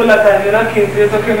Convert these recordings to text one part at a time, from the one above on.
Tengo la cadera que siento que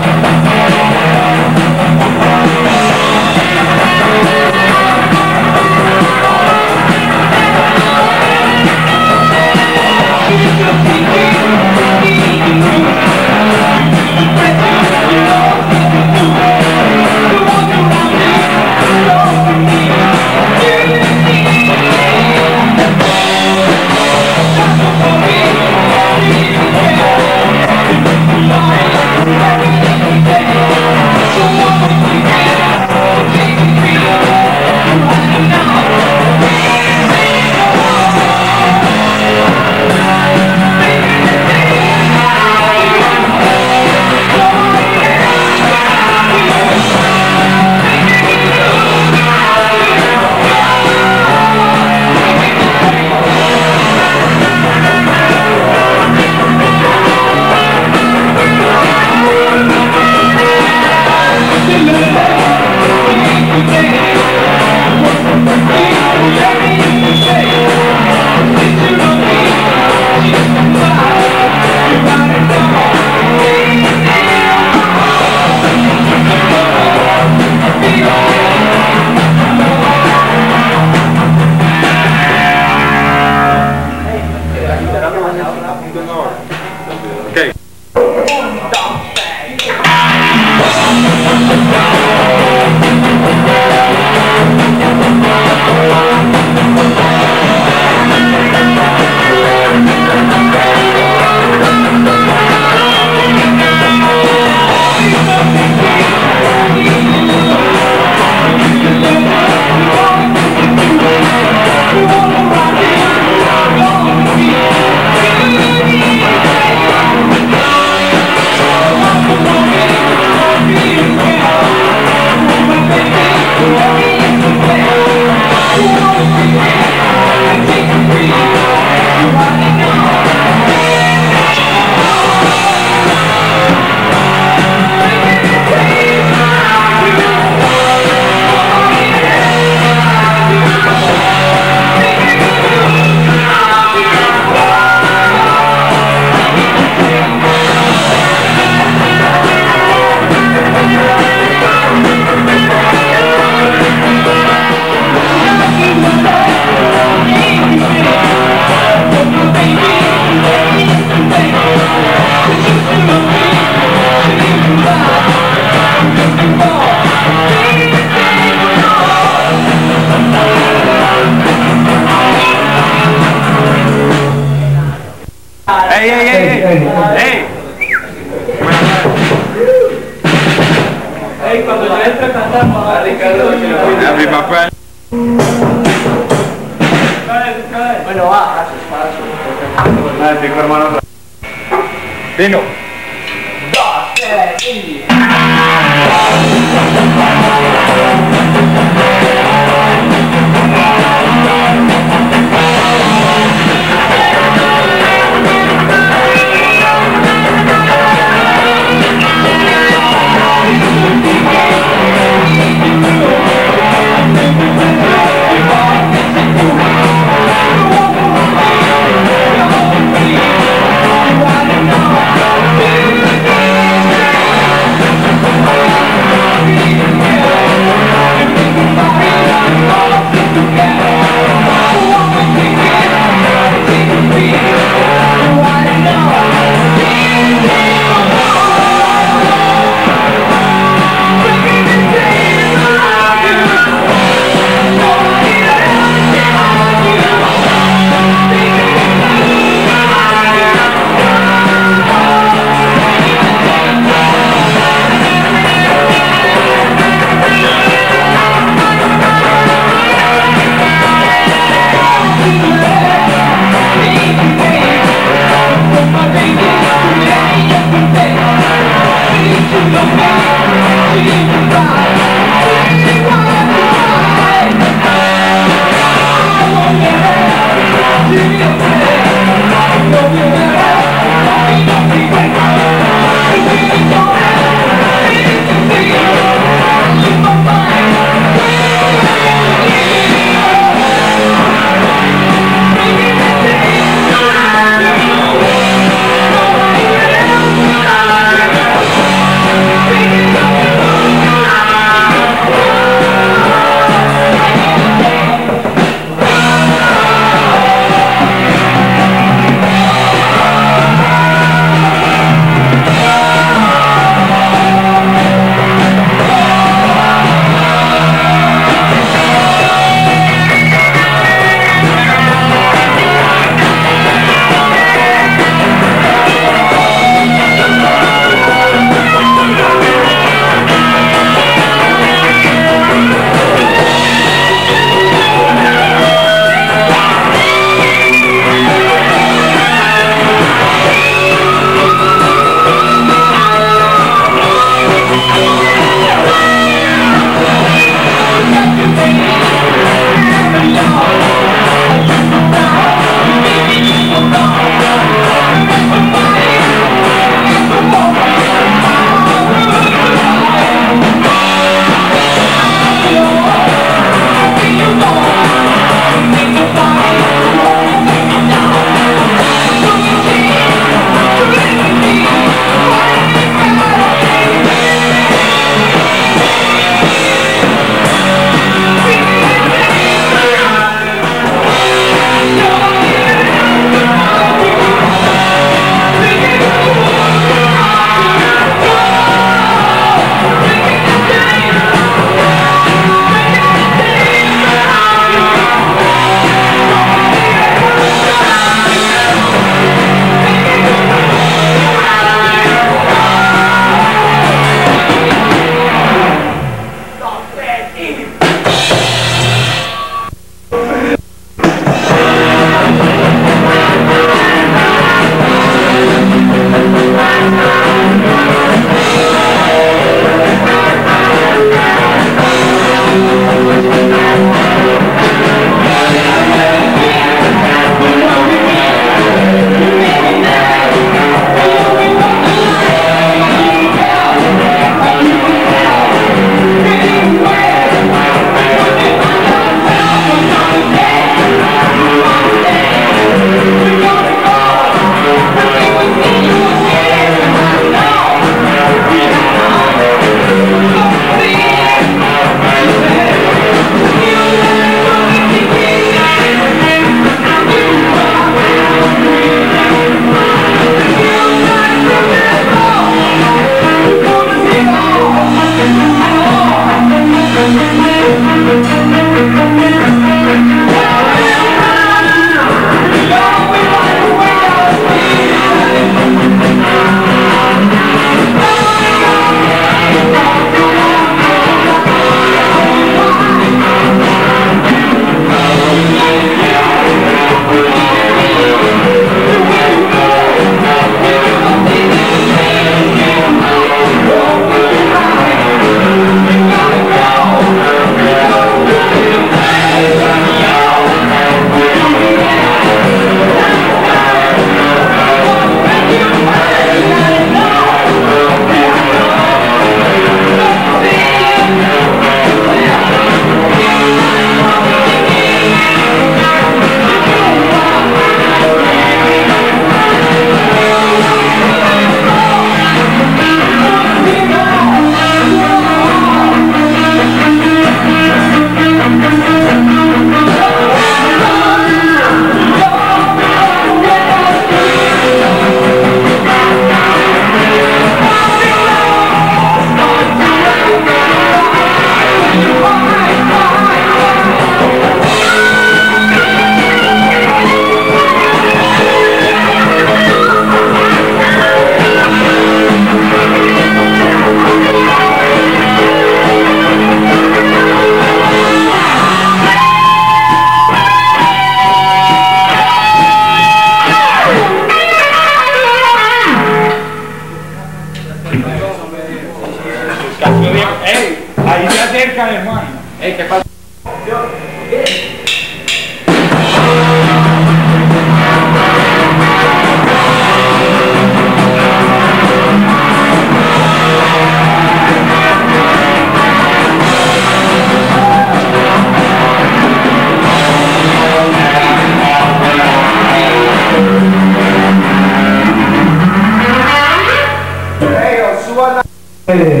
Hey!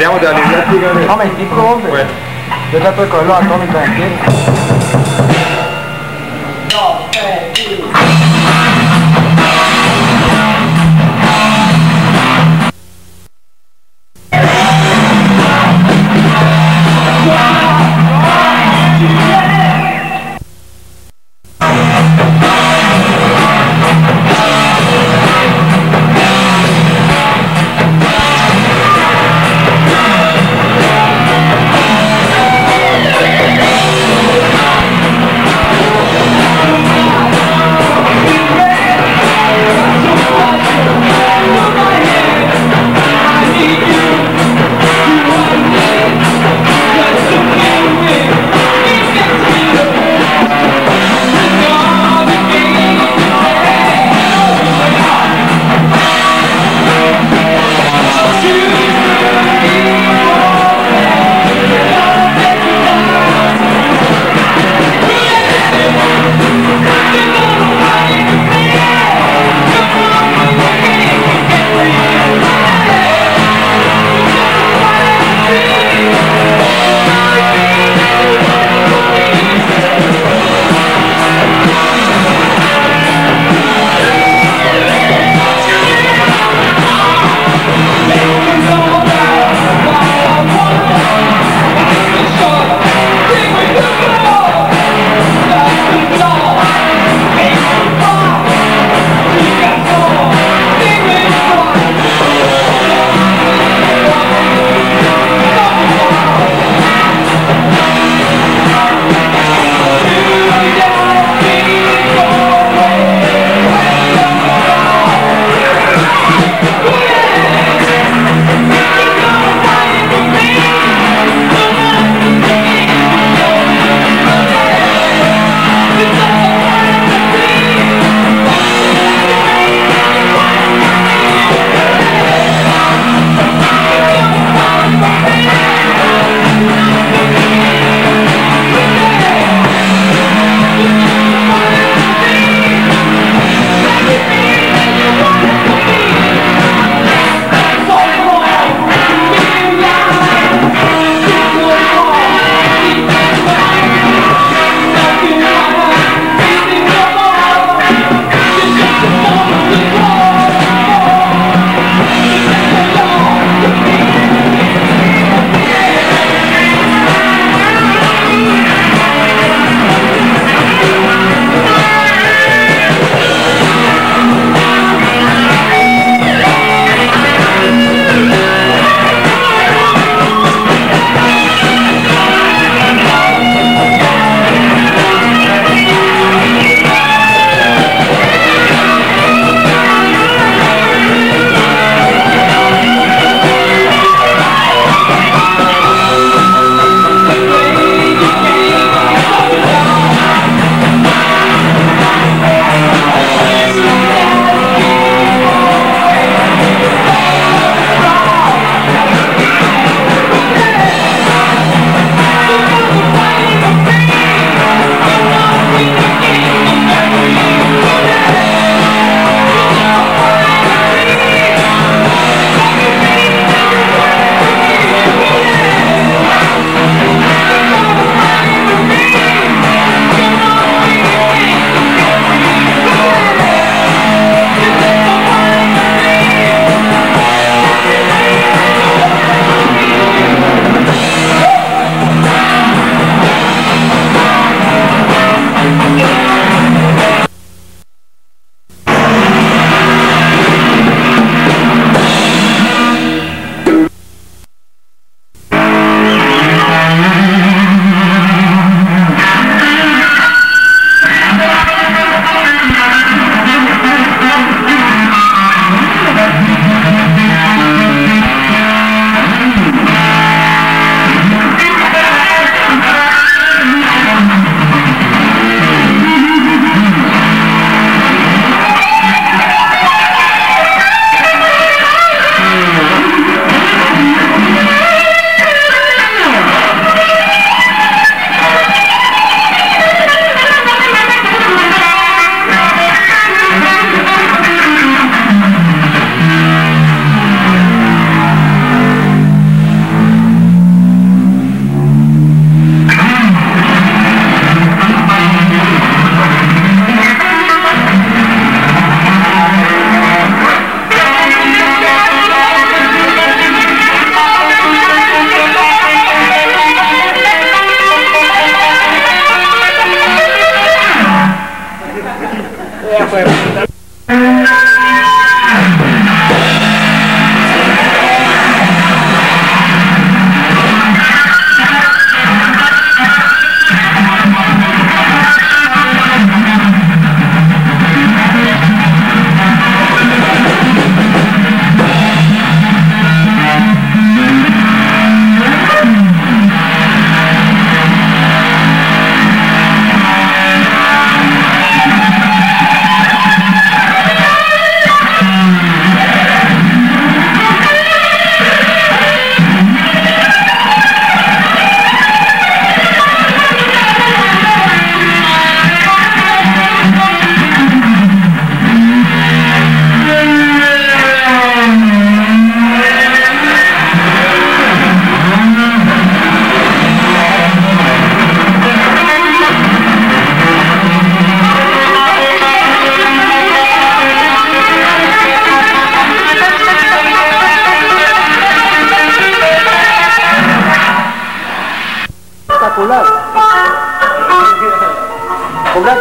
Deberíamos de aliviar. No, mentico, hombre.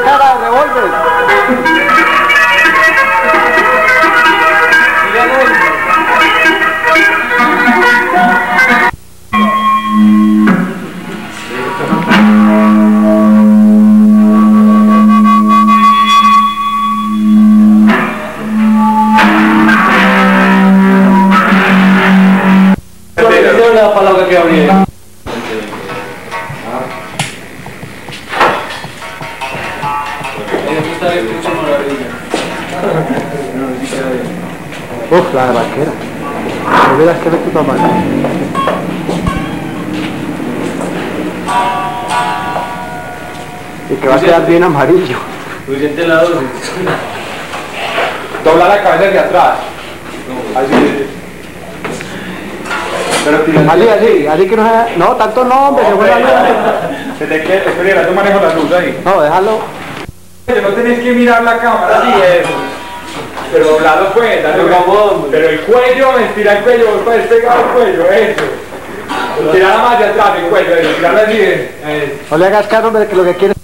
Cara de revólver. Verás que le puta madre. Y que va a quedar bien amarillo. Suficiente la dosis. Dobla la cabeza hacia atrás. Así. Pero Así, así, así que no sea... No, tanto no, hombre, se la luz. Se te queda, espera, yo manejo la luz ahí. No, déjalo. No tenés que mirar la cámara, así eso. Pero doblado pues, dale hombre. Pero el cuello, estira el cuello, vos puedes pegar el cuello, eso. Tirarla más hacia atrás el cuello, eso, tirarla así, eso. No le hagas caso, hombre, que lo que quiere...